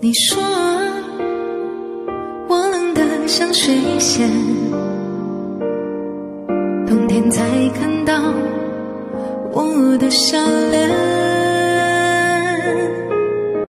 你说我冷得像水仙冬天才看到我的笑脸。